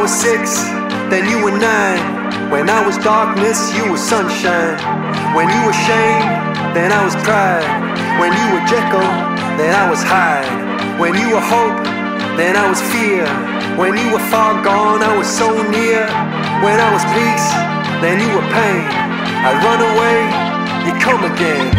was six, then you were nine. When I was darkness, you were sunshine. When you were shame, then I was pride. When you were Jekyll, then I was Hyde. When you were hope, then I was fear. When you were far gone, I was so near. When I was peace, then you were pain. I run away, you come again.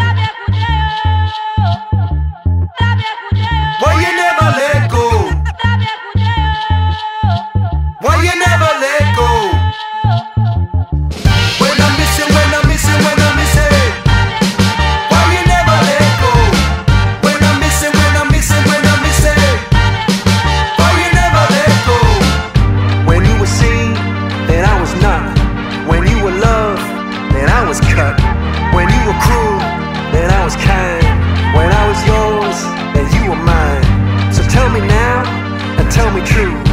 Was cut. When you were cruel, then I was kind. When I was yours, then you were mine. So tell me now, and tell me true.